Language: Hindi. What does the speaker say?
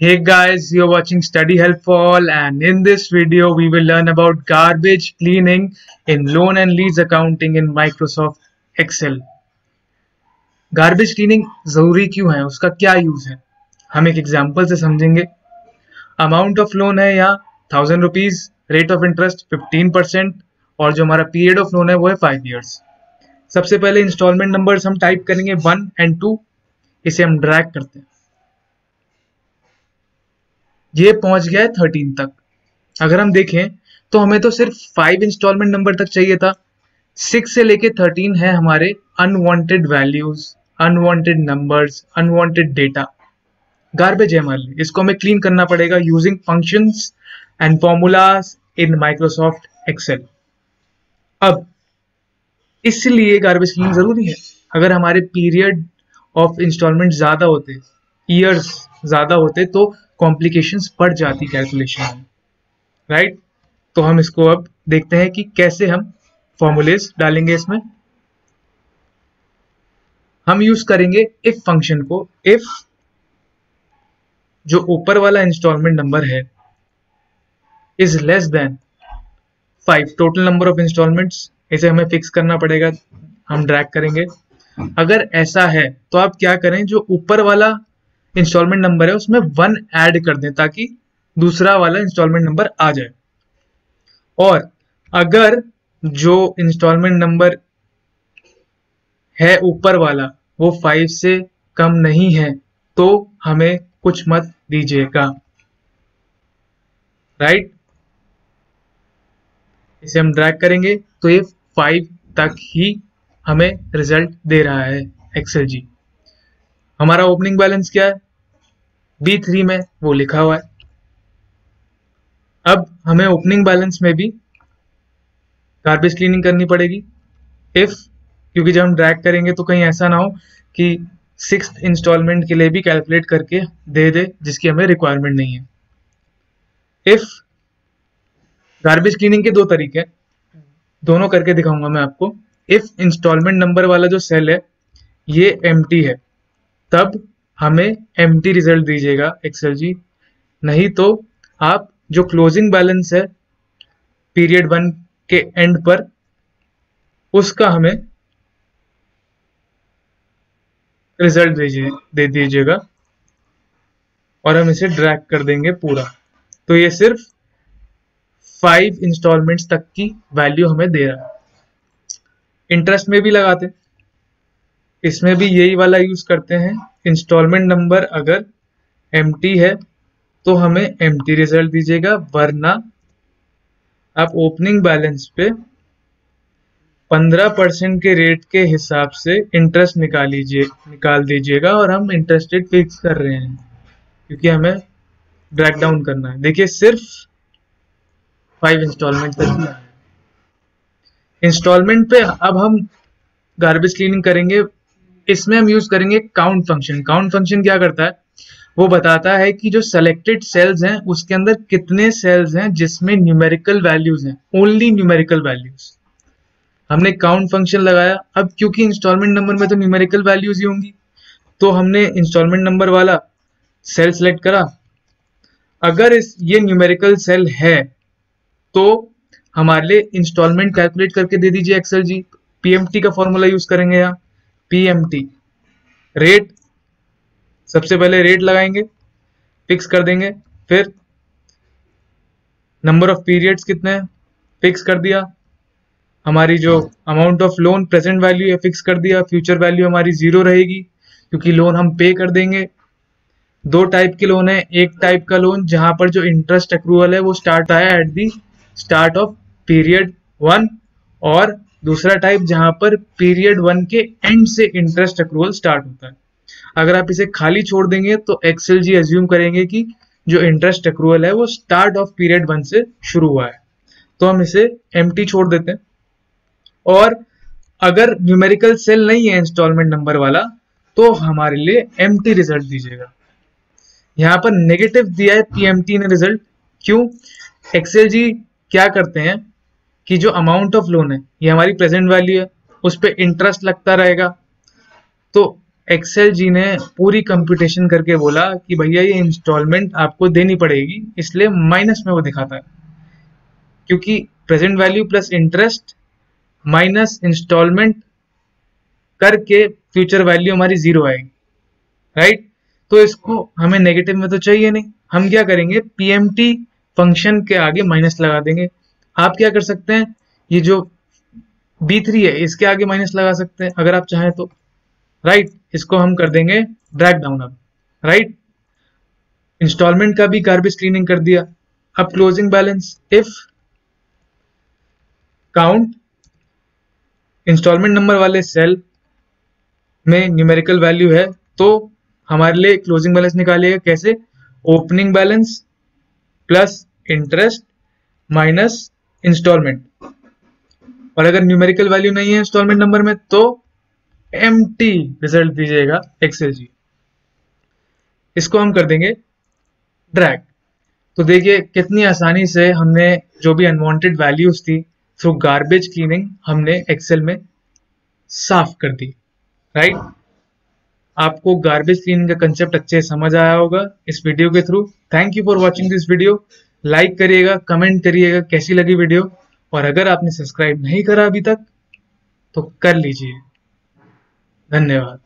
Hey guys, you're watching Study Help for All and in this video we will learn about garbage cleaning in loan and lease accounting in Microsoft Excel. Garbage cleaning ज़रूरी क्यों है? उसका क्या यूज़ है? हम एक एग्जांपल से समझेंगे। अमाउंट ऑफ़ लोन है यहाँ thousand rupees rate of interest fifteen percent और जो हमारा पीरियड ऑफ़ लोन है वो है फाइव ईयर्स सबसे पहले इंस्टॉलमेंट नंबर्स हम टाइप करेंगे वन एंड टू इसे हम ड्रैग करते हैं। ये पहुँच गया है थर्टीन तक। अगर हम देखें तो हमें तो सिर्फ़ फाइव इंस्टॉलमेंट नंबर तक चाहिए था। सिक्स से लेके थर्टीन है हमारे unwanted values unwanted numbers unwanted data garbage है हमारे इसको हमें क्लीन करना पड़ेगा using functions and formulas in Microsoft Excel अब, इसलिए गार्बेज क्लीन ज़रूरी है। अगर हमारे पीरियड ऑफ़ इंस्टॉलमेंट ज़्यादा होते ईयर्स ज़्यादा होते तो कॉम्प्लिकेशंस बढ़ जाती कैलकुलेशन में राइट तो हम इसको अब देखते हैं कि कैसे हम फॉर्मूलेस डालेंगे इसमें। हम यूज़ करेंगे इफ़ फ़ंक्शन को इफ़ जो ऊपर वाला इंस्टॉलमेंट नंबर है is less than five total number of installments इसे हमें फिक्स करना पड़ेगा, हम ड्रैग करेंगे। अगर ऐसा है तो आप क्या करें, जो ऊपर वाला इंस्टॉलमेंट नंबर है, उसमें वन ऐड कर दें ताकि दूसरा वाला इंस्टॉलमेंट नंबर आ जाए। और अगर जो इंस्टॉलमेंट नंबर है ऊपर वाला, वो फाइव से कम नहीं है तो हमें कुछ मत दीजिएगा। राइट इसे हम ड्रैग करेंगे तो ये फाइव तक ही हमें रिज़ल्ट दे रहा है एक्सेल जी। हमारा ओपनिंग बैलेंस क्या है? बी थ्री में वो लिखा हुआ है। अब हमें ओपनिंग बैलेंस में भी गार्बेज क्लीनिंग करनी पड़ेगी। इफ़ क्योंकि जब हम ड्रैग करेंगे तो कहीं ऐसा ना हो कि सिक्स इंस्टॉलमेंट के लिए भी कैलकुलेट करके दे दे, जिसकी हमें रिक्वायरमेंट नहीं है। इफ़ गार्बेज क्लीनिंग के दो तरीके हैं। दोनों करके दिखाऊँगा मैं आपको। इफ़ इंस्टॉलमेंट नंबर वाला जो सेल है, ये एम है। तब हमें एमटी रिज़ल्ट दीजिएगा एक्सेल जी। नहीं तो आप जो क्लोजिंग बैलेंस है पीरियड वन के एंड पर, उसका हमें रिज़ल्ट दे दीजिएगा और हम इसे ड्रैग कर देंगे पूरा। तो ये सिर्फ़ फाइव इंस्टॉलमेंट्स तक की वैल्यू हमें दे रहा है। इंटरेस्ट में भी लगाते इसमें भी यही वाला यूज़ करते हैं। इंस्टॉलमेंट नंबर अगर एमटी है तो हमें एमटी रिज़ल्ट दीजिएगा, वरना आप ओपनिंग बैलेंस पे 15 परसेंट के रेट के हिसाब से इंटरेस्ट निकाल लीजिए, निकाल दीजिएगा और हम इंटरेस्ट रेट फिक्स कर रहे हैं। क्योंकि हमें ड्रैक डाउन करना है। देखिए, सिर्फ़ फाइव इंस्टॉलमेंट तक इंस्टॉलमेंट पे अब हम गार्बेज क्लीनिंग करेंगे इसमें हम यूज़ करेंगे काउंट फ़ंक्शन काउंट फ़ंक्शन क्या करता है? वो बताता है कि जो सेलेक्टेड सेल्स हैं, उसके अंदर कितने सेल्स हैं जिसमें न्यूमेरिकल वैल्यूज़ हैं? ओनली न्यूमेरिकल वैल्यूज़ हमने काउंट फ़ंक्शन लगाया। अब क्योंकि इंस्टॉलमेंट नंबर में तो न्यूमेरिकल वैल्यूज़ ही होंगी तो हमने इंस्टॉलमेंट नंबर वाला सेल सेलेक्ट करा। अगर इस, ये न्यूमेरिकल सेल है तो हमारे लिए इंस्टॉलमेंट कैलकुलेट करके दे दीजिए एक्सेल जी। पीएमटी का फॉर्मूला यूज़ करेंगे यहाँ। पीएमटी रेट सबसे पहले रेट लगाएँगे फिक्स कर देंगे, फिर नंबर ऑफ़ पीरियड्स कितने हैं फिक्स कर दिया। हमारी जो amount of loan present value है फिक्स कर दिया। फ्यूचर वैल्यू हमारी ज़ीरो रहेगी, क्योंकि लोन हम पे कर देंगे। दो टाइप के लोन है, एक टाइप का लोन जहाँ पर जो इंटरेस्ट अक्रूवल है, वो स्टार्ट आया at the start of period one और दूसरा टाइप जहाँ पर पीरियड वन के एंड से इंटरेस्ट अक्रूवल स्टार्ट होता है। अगर आप इसे खाली छोड़ देंगे तो एक्सेल जी एज्यूम करेंगे कि जो इंटरेस्ट अक्रूवल है, वो स्टार्ट ऑफ़ पीरियड वन से शुरू हुआ है। तो हम इसे एमटी छोड़ देते हैं। और अगर न्यूमेरिकल सेल नहीं है इंस्टॉलमेंट नंबर वाला तो हमारे लिए एम रिज़ल्ट दीजिएगा। यहाँ पर नेगेटिव दिया है पीएमटी ने रिज़ल्ट क्यों? एक्सेल जी क्या करते हैं? कि जो अमाउंट ऑफ़ लोन है, ये हमारी प्रेजेंट वैल्यू है, उस पर इंटरेस्ट लगता रहेगा। तो एक्सेल जी ने पूरी कंप्यूटेशन करके बोला कि भैया ये इंस्टॉलमेंट आपको देनी पड़ेगी, इसलिए माइनस में वो दिखाता है। क्योंकि present value plus interest minus installment करके फ्यूचर वैल्यू हमारी ज़ीरो आएगी राइट तो इसको हमें नेगेटिव में तो चाहिए नहीं। हम क्या करेंगे? पीएमटी फ़ंक्शन के आगे माइनस लगा देंगे। आप क्या कर सकते हैं? ये जो बी थ्री है, इसके आगे माइनस लगा सकते हैं। अगर आप चाहें तो। राइट इसको हम कर देंगे ड्रैग डाउन अब राइट इंस्टॉलमेंट का भी गार्बेज क्लीनिंग कर दिया। अब closing balance if count installment number वाले सेल में न्यूमेरिकल वैल्यू है तो हमारे लिए क्लोजिंग बैलेंस निकालिएगा कैसे? Opening balance plus interest minus installment और अगर न्यूमेरिकल वैल्यू नहीं है इंस्टॉलमेंट नंबर में तो एम टी रिज़ल्ट दीजिएगा एक्सेल जी इसको हम कर देंगे ड्रैग तो देखिए, कितनी आसानी से हमने जो भी अनवांटेड वैल्यूज़ थी थ्रू गार्बेज क्लीनिंग हमने एक्सेल में साफ़ कर दी. राइट आपको गार्बेज क्लीनिंग का कंसेप्ट अच्छे समझ आया होगा इस वीडियो के through thank you for watching this video like करिएगा कमेंट करिएगा, कैसी लगी वीडियो और अगर आपने सब्सक्राइब नहीं करा अभी तक तो कर लीजिए। धन्यवाद।